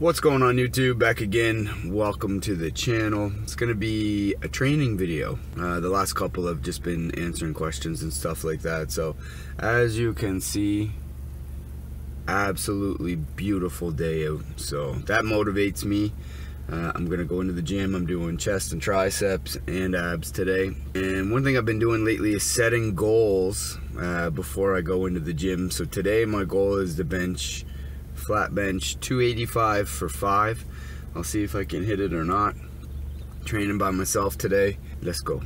What's going on YouTube? Back again. Welcome to the channel. It's going to be a training video. Uh, the last couple have just been answering questions and stuff like that. So as you can see, absolutely beautiful day out. So that motivates me. Uh, I'm gonna go into the gym. I'm doing chest and triceps and abs today. And one thing I've been doing lately is setting goals uh, before I go into the gym. So today my goal is to bench flat bench 285 for five. I'll see if I can hit it or not. Training by myself today. Let's go.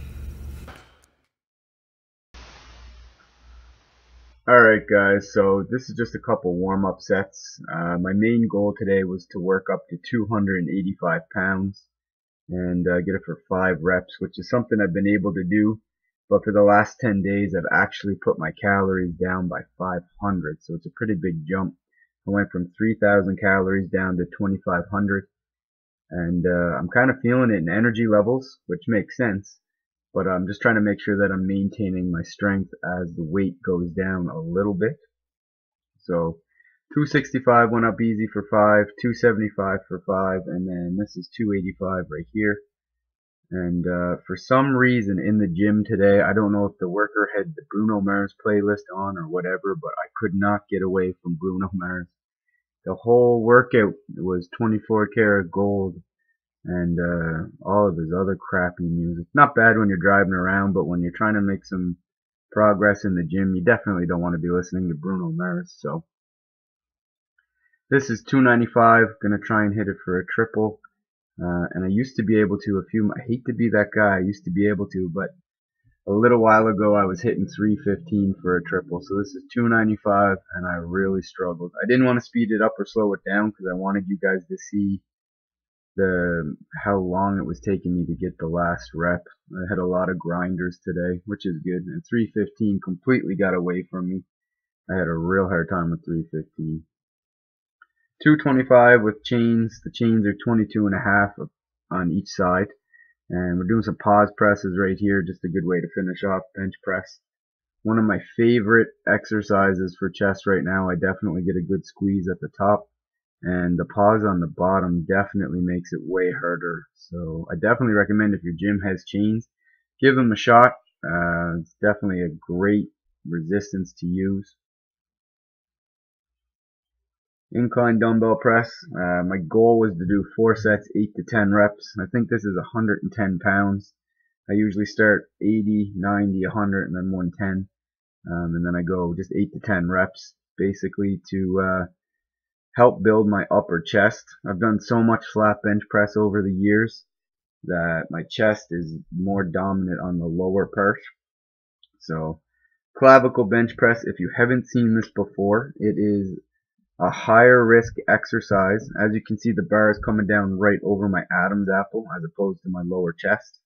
Alright guys, so this is just a couple warm-up sets. Uh, my main goal today was to work up to 285 pounds and uh, get it for 5 reps, which is something I've been able to do. But for the last 10 days, I've actually put my calories down by 500, so it's a pretty big jump. I went from 3,000 calories down to 2,500. And uh, I'm kind of feeling it in energy levels, which makes sense. But I'm just trying to make sure that I'm maintaining my strength as the weight goes down a little bit. So 265 went up easy for 5, 275 for 5, and then this is 285 right here. And uh, for some reason in the gym today, I don't know if the worker had the Bruno Mars playlist on or whatever, but I could not get away from Bruno Mars. The whole workout was 24 karat gold and uh, all of his other crappy music. Not bad when you're driving around, but when you're trying to make some progress in the gym, you definitely don't want to be listening to Bruno Mars. So this is 295. Gonna try and hit it for a triple. Uh, and I used to be able to a few. I hate to be that guy. I used to be able to, but a little while ago I was hitting 315 for a triple. So this is 295, and I really struggled. I didn't want to speed it up or slow it down because I wanted you guys to see the how long it was taking me to get the last rep. I had a lot of grinders today, which is good. And 315 completely got away from me. I had a real hard time with 315. 225 with chains. The chains are 22 and a half on each side. And we're doing some pause presses right here, just a good way to finish off bench press. One of my favorite exercises for chest right now, I definitely get a good squeeze at the top. And the pause on the bottom definitely makes it way harder. So I definitely recommend if your gym has chains, give them a shot. Uh, it's definitely a great resistance to use incline dumbbell press. Uh, my goal was to do four sets, eight to 10 reps. I think this is 110 pounds. I usually start 80, 90, 100, and then 110. Um, and then I go just eight to 10 reps, basically to uh, help build my upper chest. I've done so much flat bench press over the years that my chest is more dominant on the lower part. So clavicle bench press, if you haven't seen this before, it is a higher risk exercise. As you can see, the bar is coming down right over my Adam's apple as opposed to my lower chest.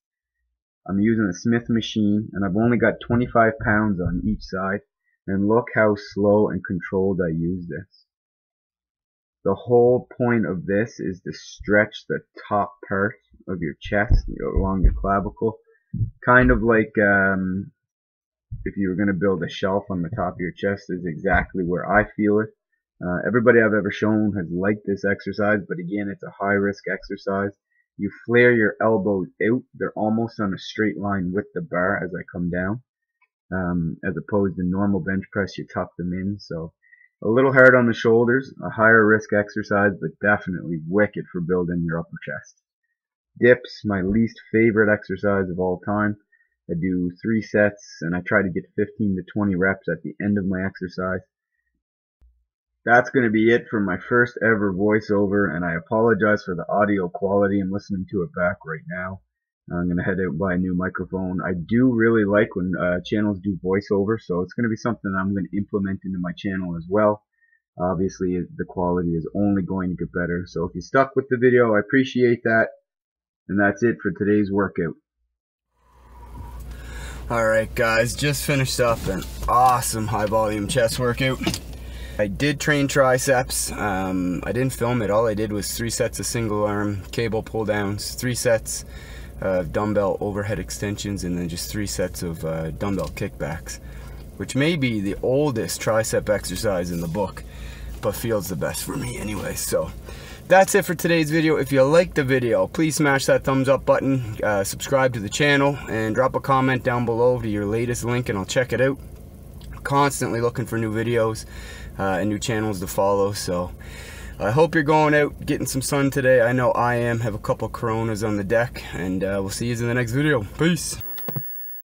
I'm using a Smith machine and I've only got 25 pounds on each side. And look how slow and controlled I use this. The whole point of this is to stretch the top part of your chest along your clavicle. Kind of like um, if you were going to build a shelf on the top of your chest is exactly where I feel it. Uh, everybody I've ever shown has liked this exercise, but again, it's a high risk exercise. You flare your elbows out. They're almost on a straight line with the bar as I come down. Um, as opposed to normal bench press, you tuck them in. So a little hard on the shoulders, a higher risk exercise, but definitely wicked for building your upper chest. Dips, my least favorite exercise of all time. I do three sets and I try to get 15 to 20 reps at the end of my exercise that's going to be it for my first ever voiceover, and I apologize for the audio quality. I'm listening to it back right now. I'm going to head out and buy a new microphone. I do really like when uh, channels do voiceover, so it's going to be something I'm going to implement into my channel as well. Obviously, the quality is only going to get better. So if you stuck with the video, I appreciate that. And that's it for today's workout. Alright guys, just finished up an awesome high volume chest workout. I did train triceps. Um, I didn't film it. All I did was three sets of single arm cable pull downs, three sets of dumbbell overhead extensions, and then just three sets of uh, dumbbell kickbacks, which may be the oldest tricep exercise in the book, but feels the best for me anyway. So that's it for today's video. If you liked the video, please smash that thumbs up button, uh, subscribe to the channel, and drop a comment down below to your latest link and I'll check it out. Constantly looking for new videos uh, and new channels to follow, so I hope you're going out, getting some sun today. I know I am. Have a couple Coronas on the deck, and uh, we'll see you in the next video. Peace.